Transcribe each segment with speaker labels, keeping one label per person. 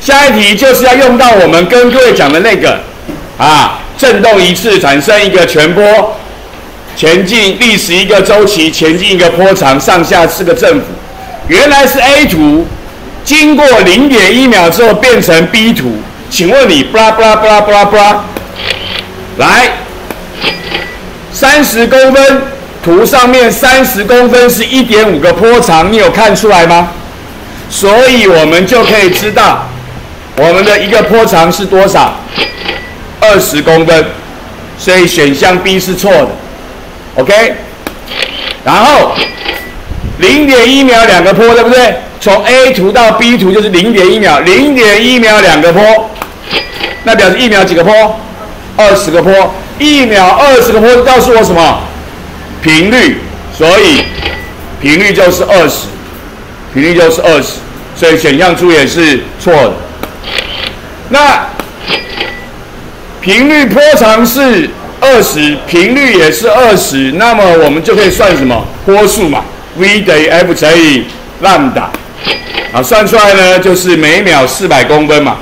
Speaker 1: 下一题就是要用到我们跟各位讲的那个啊，震动一次产生一个全波，前进历时一个周期，前进一个波长，上下四个振幅。原来是 A 图，经过零点一秒之后变成 B 图。请问你，布拉布拉布拉布拉布拉，来，三十公分图上面三十公分是一点五个波长，你有看出来吗？所以我们就可以知道，我们的一个波长是多少？二十公分。所以选项 B 是错的。OK，然后。零点一秒两个坡，对不对？从 A 图到 B 图就是零点一秒，零点一秒两个坡，那表示一秒几个坡？二十个坡，一秒二十个坡，告诉我什么？频率，所以频率就是二十，频率就是二十，所以选项出也是错的。那频率波长是二十，频率也是二十，那么我们就可以算什么？波数嘛。v 等于 F 乘以 lambda，啊，算出来呢就是每秒四百公分嘛，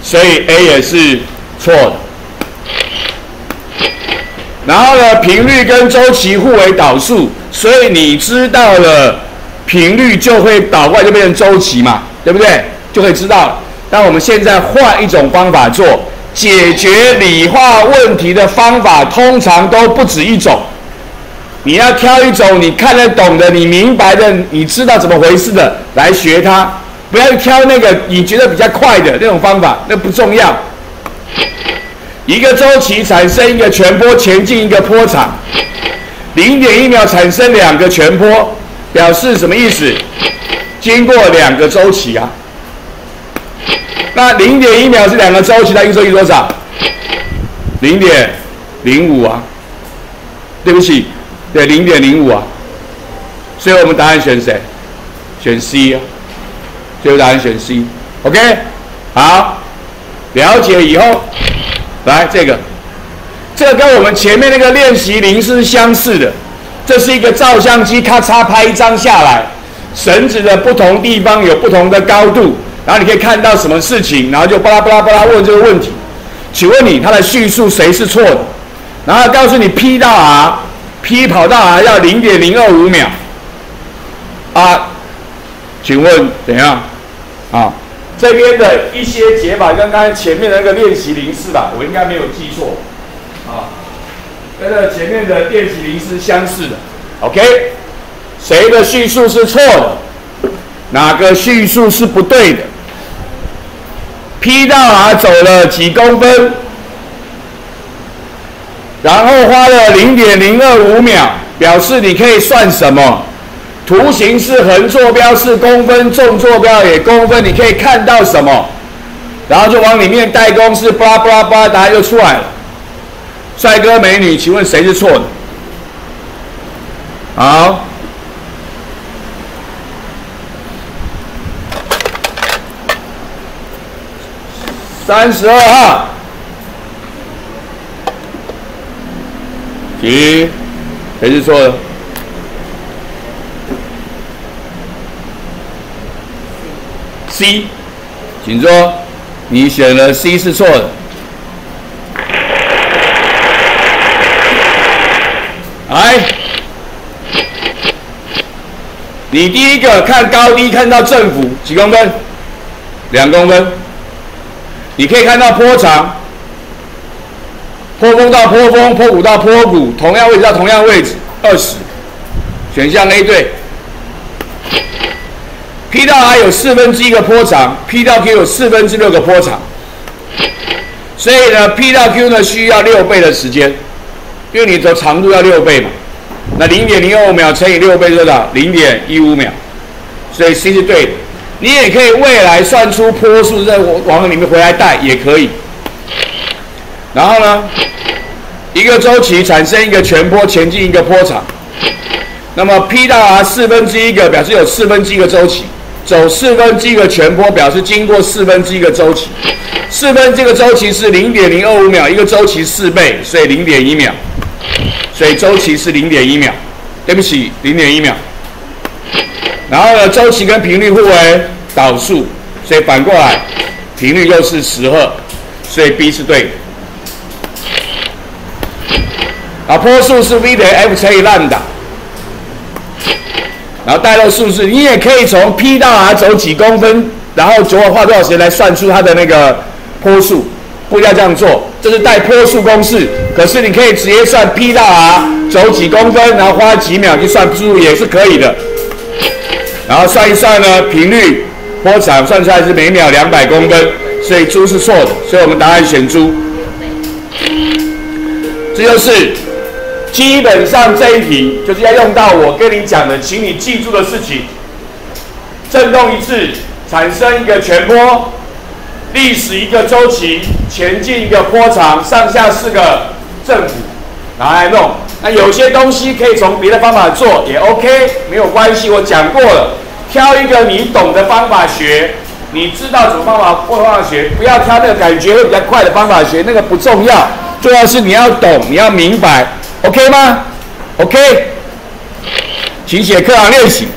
Speaker 1: 所以 A 也是错的。然后呢，频率跟周期互为导数，所以你知道了频率就会倒过来就变成周期嘛，对不对？就可以知道了。那我们现在换一种方法做解决理化问题的方法，通常都不止一种。你要挑一种你看得懂的、你明白的、你知道怎么回事的来学它，不要挑那个你觉得比较快的那种方法，那不重要。一个周期产生一个全波，前进一个波长，零点一秒产生两个全波，表示什么意思？经过两个周期啊。那零点一秒是两个周期，那一周期多少？零点零五啊。对不起。对，零点零五啊，所以我们答案选谁？选 C 啊，最后答案选 C。OK，好，了解以后，来这个，这个跟我们前面那个练习零是相似的。这是一个照相机，咔嚓拍一张下来，绳子的不同地方有不同的高度，然后你可以看到什么事情，然后就巴拉巴拉巴拉问这个问题。请问你，它的叙述谁是错的？然后告诉你 P 到 R。P 跑到 R 要零点零二五秒，啊，请问怎样？啊，这边的一些解法跟刚才前面的那个练习零四吧，我应该没有记错，啊，跟那前面的练习零式相似的。OK，谁的叙述是错的？哪个叙述是不对的？P 到 R 走了几公分？然后花了零点零二五秒，表示你可以算什么？图形是横坐标是公分，纵坐标也公分，你可以看到什么？然后就往里面带公式，巴拉巴拉巴拉，答案就出来了。帅哥美女，请问谁是错的？好，三十二号。题，谁是错的？C，请说，你选了 C 是错的。来，你第一个看高低看到正负几公分？两公分。你可以看到波长。坡峰到坡峰，坡谷到坡谷，同样位置到同样位置，二十。选项 A 对。P 到 R 有四分之一个坡长，P 到 Q 有四分之六个坡长，所以呢，P 到 Q 呢需要六倍的时间，因为你的长度要六倍嘛。那零点零二五秒乘以六倍多少？零点一五秒。所以 C 是对的。你也可以未来算出坡数，在往里面回来带也可以。然后呢，一个周期产生一个全波，前进一个波长。那么 P 到 R 四分之一个表示有四分之一个周期，走四分之一个全波表示经过四分之一个周期。四分之一个周期是零点零二五秒，一个周期四倍，所以零点一秒。所以周期是零点一秒。对不起，零点一秒。然后呢，周期跟频率互为导数，所以反过来频率又是十赫，所以 B 是对的。啊，坡数是 V 等于 F 乘以 lambda，然后带漏数是，你也可以从 P 到 R 走几公分，然后九会花多少时间来算出它的那个坡数，不要这样做，这是带坡数公式。可是你可以直接算 P 到 R 走几公分，然后花几秒去算数也是可以的。然后算一算呢，频率波长算出来是每秒两百公分，所以猪是错的，所以我们答案选猪。这就是基本上这一题就是要用到我跟你讲的，请你记住的事情：振动一次产生一个全波，历史一个周期，前进一个波长，上下四个振幅，拿来弄。那有些东西可以从别的方法做，也 OK，没有关系。我讲过了，挑一个你懂的方法学，你知道什么方法过方法学，不要挑那个感觉会比较快的方法学，那个不重要，重要是你要懂，你要明白，OK 吗？OK，请写课堂练习。